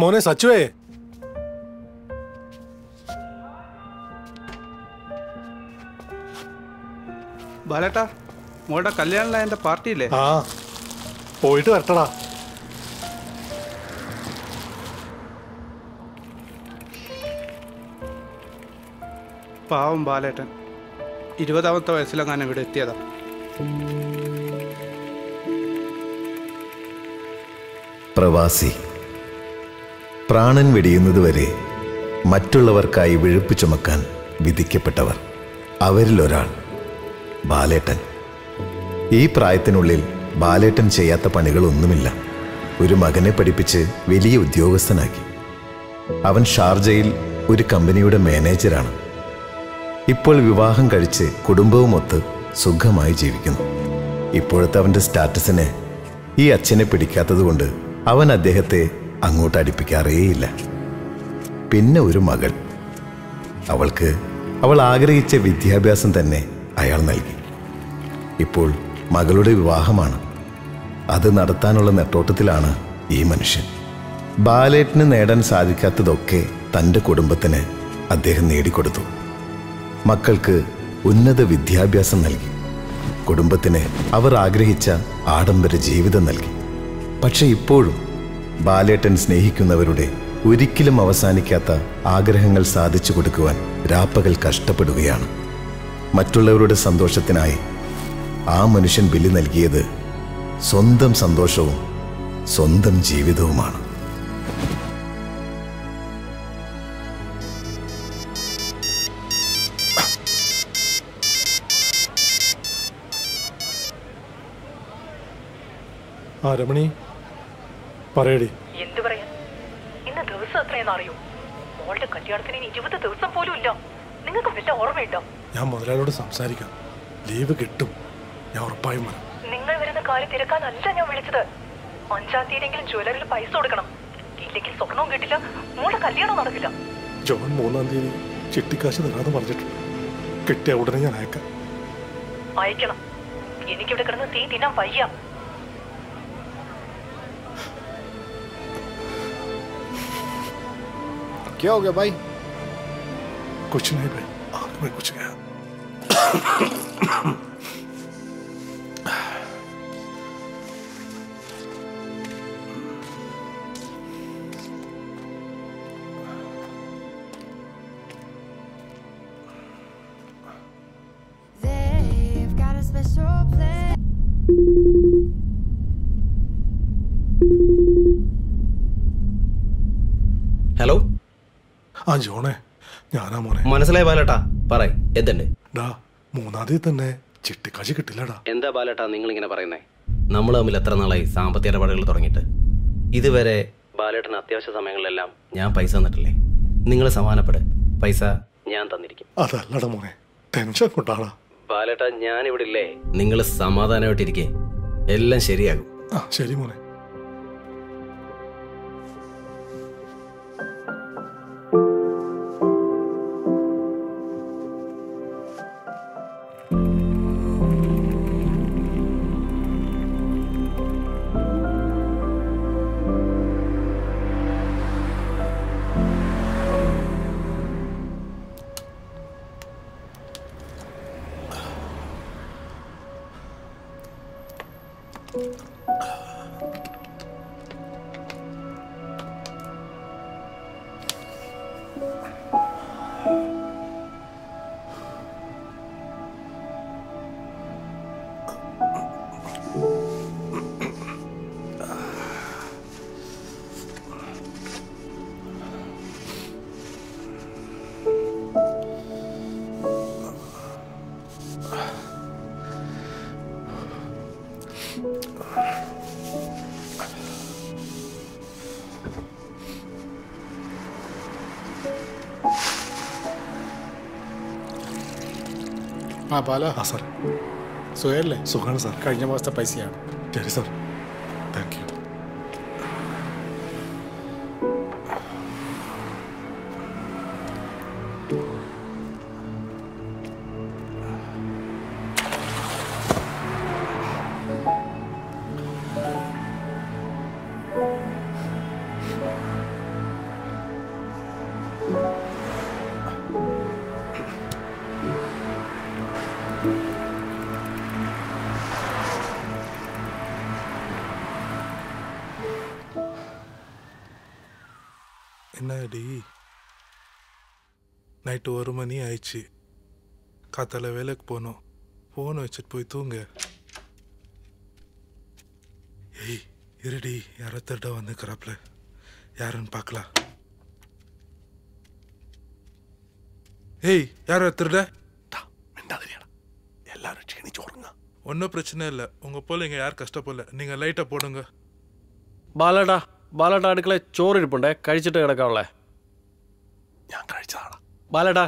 മോനെ സച്ചുവേ. ബാലേട്ടാ മോളുടെ കല്യാണ പാർട്ടി പാർട്ടിയില്ലേ? ആ പോയിട്ട് വരട്ടടാ. പാവം ബാലേട്ടൻ. ഇരുപതാമത്തെ വയസ്സിലെങ്ങാനും ഇവിടെ എത്തിയതാ. പ്രവാസി പ്രാണൻ വെടിയുന്നതുവരെ മറ്റുള്ളവർക്കായി വിഴുപ്പ് ചുമക്കാൻ വിധിക്കപ്പെട്ടവർ അവരിലൊരാൾ ബാലേട്ടൻ. ഈ പ്രായത്തിനുള്ളിൽ ബാലേട്ടൻ ചെയ്യാത്ത പണികളൊന്നുമില്ല. ഒരു മകനെ പഠിപ്പിച്ച് വലിയ ഉദ്യോഗസ്ഥനാക്കി. അവൻ ഷാർജയിൽ ഒരു കമ്പനിയുടെ മാനേജരാണ്. ഇപ്പോൾ വിവാഹം കഴിച്ച് കുടുംബവുമൊത്ത് സുഖമായി ജീവിക്കുന്നു. ഇപ്പോഴത്തെ അവന്റെ സ്റ്റാറ്റസിനെ ഈ അച്ഛനെ പിടിക്കാത്തതുകൊണ്ട് അവൻ അദ്ദേഹത്തെ അങ്ങോട്ട് അടുപ്പിക്കാറേയില്ല പിന്നെ ഒരു മകൾ. അവൾക്ക് അവൾ ആഗ്രഹിച്ച വിദ്യാഭ്യാസം തന്നെ അയാൾ നൽകി. ഇപ്പോൾ മകളുടെ വിവാഹമാണ്. അത് നടത്താനുള്ള നെട്ടോട്ടത്തിലാണ് ഈ മനുഷ്യൻ. ബാലേട്ടിന് നേടാൻ സാധിക്കാത്തതൊക്കെ തന്റെ കുടുംബത്തിന് അദ്ദേഹം നേടിക്കൊടുത്തു. മക്കൾക്ക് ഉന്നത വിദ്യാഭ്യാസം നൽകി. കുടുംബത്തിന് അവർ ആഗ്രഹിച്ച ആഡംബര ജീവിതം നൽകി. പക്ഷെ ഇപ്പോഴും ബാലേട്ടൻ സ്നേഹിക്കുന്നവരുടെ ഒരിക്കലും അവസാനിക്കാത്ത ആഗ്രഹങ്ങൾ സാധിച്ചു കൊടുക്കുവാൻ രാപ്പകൽ കഷ്ടപ്പെടുകയാണ്. മറ്റുള്ളവരുടെ സന്തോഷത്തിനായി ആ മനുഷ്യൻ ബലി നൽകിയത് സ്വന്തം സന്തോഷവും സ്വന്തം ജീവിതവുമാണ്. ആ രമണി പറയടി. എന്തു പറയാൻ? ഇന്ന് ദിവസം എത്രയെന്ന് അറിയോ? മോളുടെ കല്യാണത്തിന് ഇനി ഇരുപത് ദിവസം പോലും ഇല്ല. നിങ്ങൾക്ക് വല്ല ഓർമ്മയുണ്ടോ? ഞാൻ മുതലാളിയോട് സംസാരിക്കാം. ലീവ് കിട്ടും. ഞാൻ ഉറപ്പായും വരാം. നിങ്ങൾ വരുന്ന കാര്യം തിരക്കാനല്ല ഞാൻ വിളിച്ചത്. അഞ്ചാം തീയതിയെങ്കിലും ജ്വല്ലറിയിൽ പൈസ കൊടുക്കണം. ഇല്ലെങ്കിൽ സ്വർണവും കിട്ടില്ല മോളുടെ കല്യാണം നടക്കില്ല. ജോൺ മൂന്നാം തീയതി ചിട്ടിക്കാശ് തരാമെന്ന് പറഞ്ഞിട്ടുണ്ട്. കിട്ടിയ ഉടനെ ഞാൻ അയക്കാം. അയക്കണം. എനിക്കിവിടെ കിടന്ന് തീ തിന്നാൻ വയ്യ. क्या हो गया भाई? कुछ नहीं भाई आँख में कुछ गया। ആ ജോണേ. ഞാനാ മോനെ. മനസ്സിലായി ബാലട്ടാ. പറയ് എന്തുണ്ട്? ഡാ മൂന്നാം തന്നെ ചിട്ടിക്കാശ് കിട്ടില്ലടാ. എന്താ ബാലട്ടാ നിങ്ങൾ ഇങ്ങനെ പറയുന്നേ? നമ്മൾ തമ്മിൽ എത്ര നാളായി സാമ്പത്തിക ഇടപാടുകൾ തുടങ്ങിയിട്ട്? ഇതുവരെ ബാലേട്ടന് അത്യാവശ്യ സമയങ്ങളിലെല്ലാം ഞാൻ പൈസ തന്നിട്ടില്ലേ? നിങ്ങൾ സമാനപ്പെട്. പൈസ ഞാൻ തന്നിരിക്കും. അതല്ലടാ മോനെ. ടെൻഷൻ കൊണ്ടാടാ. ബാലേട്ടാ ഞാൻ ഇവിടെ ഇല്ലേ നിങ്ങൾ സമാധാനമായിട്ടിരിക്കേ. എല്ലാം ശരിയാകും. ആ ശരി മോനെ. പാല? ആ സാർ. സുഖല്ലേ? സുഖമാണ് സാർ. കഴിഞ്ഞ മാസത്തെ പൈസയാണ്. ശരി സാർ. താങ്ക് യു என்னடி நைட்டு ஒரு மணி ஆயிடுச்சு. காத்தால வேலைக்கு போனோம் ஃபோன் வச்சுட்டு போய் தூங்க. ஏய் இருடி யாரோ திருட வந்துக்கிறாப்புல யாருன்னு பார்க்கலாம். ஏய் யாரோ திருட? எல்லாரும் க்ஷீணிச்சு விடுங்க ஒன்றும் பிரச்சனை இல்லை. உங்கள் போல் இங்கே யார் கஷ்டப்படல. நீங்கள் லைட்டை போடுங்க. பாலடா. ബാലേട്ടാ അടുക്കള ചോറിരിപ്പുണ്ടേ കഴിച്ചിട്ട് കിടക്കാവുള്ളേ ഞാൻ കഴിച്ചതാണ് ബാലേട്ടാ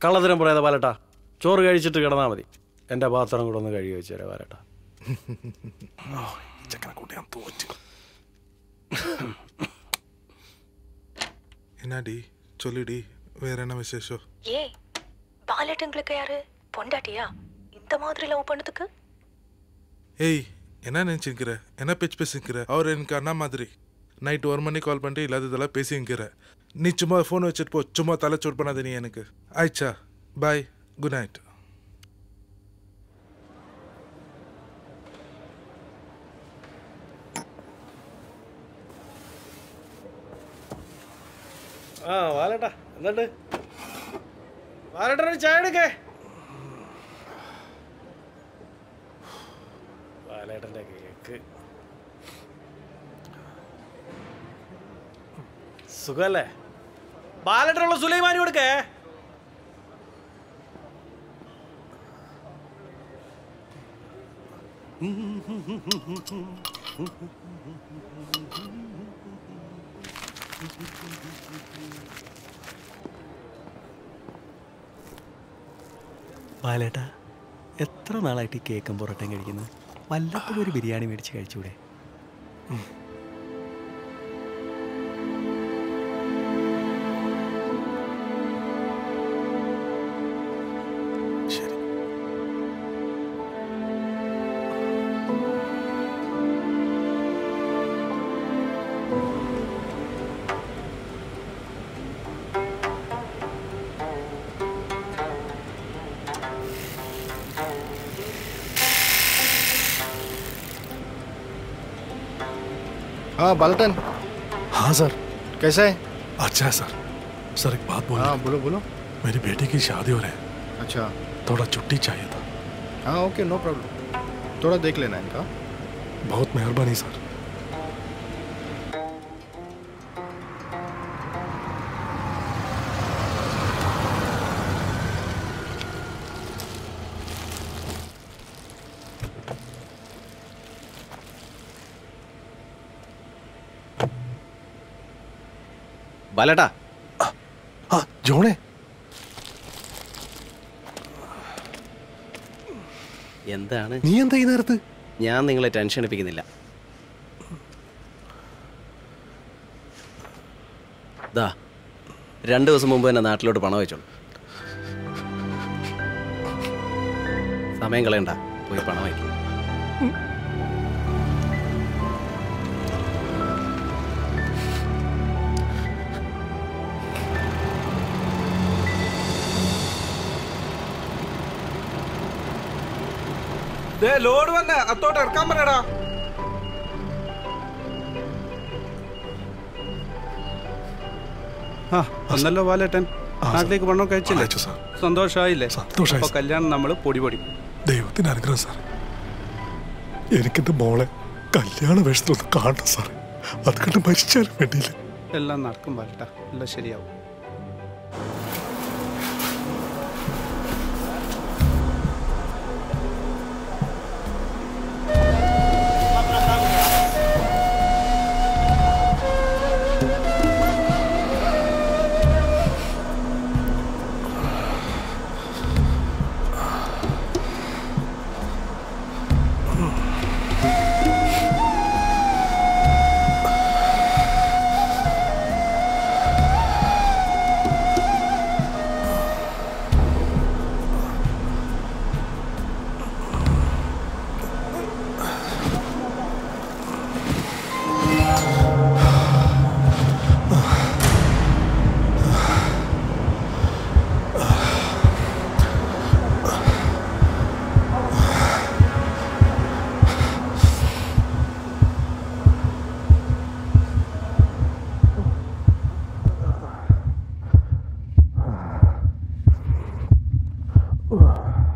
കള്ളത്തരം പറയാതെ ബാലേട്ടാ ചോറ് കഴിച്ചിട്ട് കിടന്നാൽ മതി എൻ്റെ പാത്രം കൂടെ ഒന്ന് കഴുകി വെച്ചേരെ ബാലേട്ടാ ഈ ചെക്കനെ കൂട്ടി ഞാൻ തോറ്റു என்னடி சொல்லுடி வேற என்ன விசேஷம் ஏ பாலட்டுங்களுக்கு யாரு பொண்டாட்டியா இந்த மாதிரி லவ் பண்ணதுக்கு ஏய் என்ன நினச்சிருக்கிற என்ன பேச்சு பேசிக்கிற அவர் எனக்கு அண்ணா மாதிரி நைட் ஒரு மணி கால் பண்ணிட்டு இல்லாததெல்லாம் பேசிக்கிற நீ சும்மா ஃபோன் வச்சுட்டு போ சும்மா தலை சூட் பண்ணாத நீ எனக்கு ஆயிடுச்சா பாய் குட் நைட் ആ ബാലേട്ടാ എന്നിട്ട് ബാലേട്ടാ ഒരു ചായ എടുക്കേ ബാലേട്ടൻ്റെ കേക്ക് സുഖല്ലേ? ബാലട്ടറുള്ള സുലൈമാനി കൊടുക്കേ. ബാലേട്ടാ എത്ര നാളായിട്ട് ഈ കേക്കും പൊറോട്ടയും കഴിക്കുന്നത് വല്ലപ്പോഴും ഒരു ബിരിയാണി മേടിച്ച് കഴിച്ചൂടെ? हाँ बालटन हाँ सर। कैसा है? अच्छा है सर। सर एक बात बोलो हाँ बोलो बोलो। मेरी बेटी की शादी हो रही है। अच्छा। थोड़ा छुट्टी चाहिए था। हाँ ओके नो प्रॉब्लम। थोड़ा देख लेना इनका। बहुत मेहरबानी सर। ബാലേട്ടാ ജോണേ. എന്താണ്? നീ എന്താ ഈ നേരത്ത്? ഞാൻ നിങ്ങളെ ടെൻഷൻ എടുപ്പിക്കുന്നില്ല ദാ രണ്ട് ദിവസം മുമ്പ് തന്നെ നാട്ടിലോട്ട് പണം വെച്ചോളൂ സമയം കളയണ്ട പോയി പണം വയ്ക്കും ലോഡ് വന്ന്. അത്തോട്ട് ഇറക്കാൻ പറയടാ. ഒന്നല്ലോ വാലേട്ടൻ. നാട്ടിലേക്ക് പണം കഴിച്ചില്ലേ സന്തോഷമായില്ലേ സന്തോഷമായി അപ്പൊ കല്യാണം നമ്മൾ പൊടി പൊടി. ദൈവത്തിന് അനുഗ്രഹം സാർ. എനിക്കിത് മോളെ കല്യാണ വേഷത്തിലൊന്ന് കാണണം സാർ. അത് കണ്ട് മരിച്ചാലും വേണ്ടിയില്ല? എല്ലാം നടക്കും ബാലേട്ട എല്ലാം ശരിയാവും. 우와.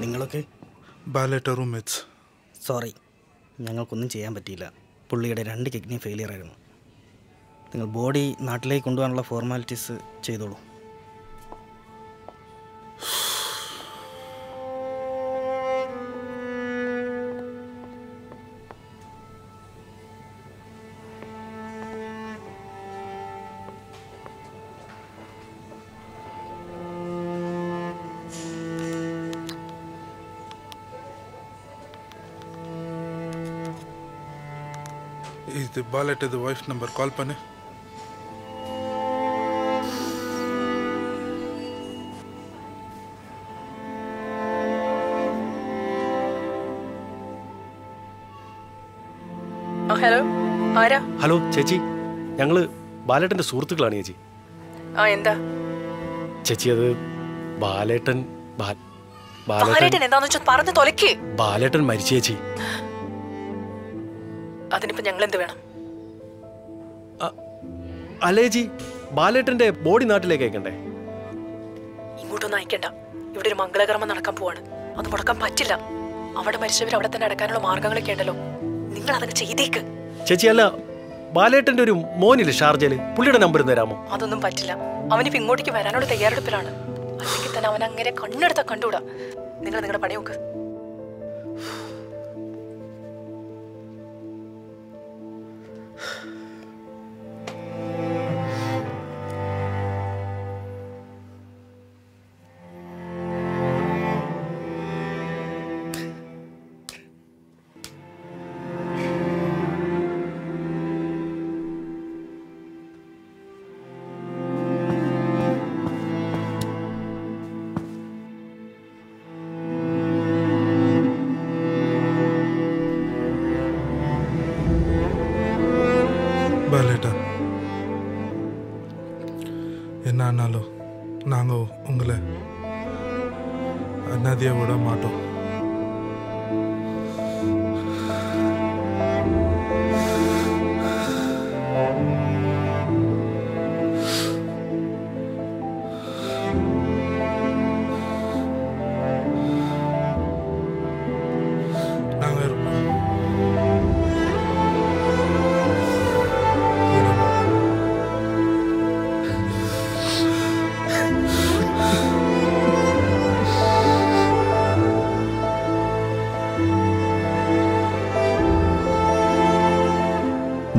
നിങ്ങളൊക്കെ? ബാലേട്ട റൂംമേറ്റ്സ് സോറി ഞങ്ങൾക്കൊന്നും ചെയ്യാൻ പറ്റിയില്ല. പുള്ളിയുടെ രണ്ട് കിഡ്നി ഫെയിലിയർ ആയിരുന്നു. നിങ്ങൾ ബോഡി നാട്ടിലേക്ക് കൊണ്ടുപോകാനുള്ള ഫോർമാലിറ്റീസ് ചെയ്തോളൂ. ಬಾಲೆಟದ ವೈಫ್ ನಂಬರ್ ಕಾಲ್ ಪನ್ನಿ. Oh, ഹലോ ആരാ? ഹലോ ചേച്ചി. ഞങ്ങൾ ബാലേട്ടന്റെ സുഹൃത്തുക്കളാണ് ചേച്ചി. ആ എന്താ? ചേച്ചി അത് ബാലേട്ടൻ ബാലേട്ടൻ എന്താന്ന് വെച്ചാൽ പറഞ്ഞു തൊലക്ക്. ബാലേട്ടൻ മരിച്ചു ചേച്ചി. അതിനിപ്പോ ഞങ്ങൾ എന്ത് വേണം? ചേച്ചി ബാലേട്ടന്റെ ബോഡി നാട്ടിലേക്ക് അയക്കണ്ടേ? ഇങ്ങോട്ടൊന്നും അയക്കണ്ട. ഇവിടെ ഒരു മംഗളകർമ്മം നടക്കാൻ പോവാണ്. അത് മുടക്കാൻ പറ്റില്ല. അവിടെ മരിച്ചവർ അവിടെ തന്നെ അടക്കാനുള്ള മാർഗങ്ങളൊക്കെ ഉണ്ടല്ലോ. നിങ്ങൾ അതങ്ങ് ചെയ്തേക്ക്. ചേച്ചി അല്ല ബാലേട്ടന്റെ ഒരു മോനില്ലേ ഷാർജയിൽ? പുള്ളിയുടെ നമ്പർ തരാമോ? അതൊന്നും പറ്റില്ല. അവനിപ്പോ ഇങ്ങോട്ടേക്ക് വരാനുള്ള തയ്യാറെടുപ്പിലാണ്. അല്ലെങ്കിൽ തന്നെ അവൻ അങ്ങനെ കണ്ണെടുത്ത കണ്ടുകൂടാ. നിങ്ങൾ നിങ്ങളുടെ പണി നോക്ക്.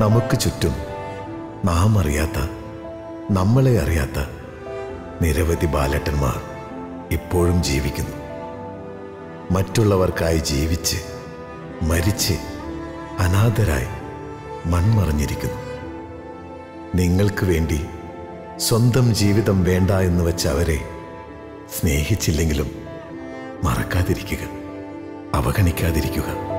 നമുക്ക് ചുറ്റും നാം അറിയാത്ത നമ്മളെ അറിയാത്ത നിരവധി ബാലട്ടന്മാർ ഇപ്പോഴും ജീവിക്കുന്നു. മറ്റുള്ളവർക്കായി ജീവിച്ച് മരിച്ച് അനാഥരായി മൺമറഞ്ഞിരിക്കുന്നു. നിങ്ങൾക്ക് വേണ്ടി സ്വന്തം ജീവിതം വേണ്ട എന്ന് വെച്ച് അവരെ സ്നേഹിച്ചില്ലെങ്കിലും മറക്കാതിരിക്കുക അവഗണിക്കാതിരിക്കുക.